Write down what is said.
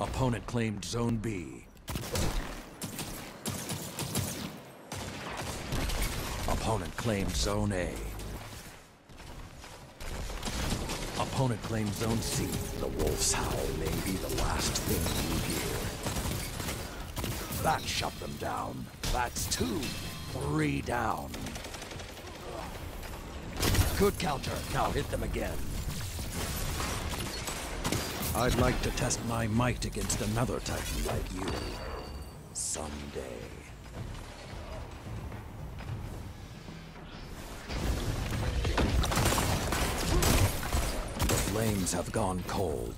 Opponent claimed Zone B. Opponent claimed Zone A. Opponent claimed Zone C. The wolf's howl may be the last thing you hear. That shut them down. That's two. Three down. Good counter. Now hit them again. I'd like to test my might against another Titan like you. Someday. The flames have gone cold.